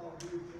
all who